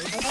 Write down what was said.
Washington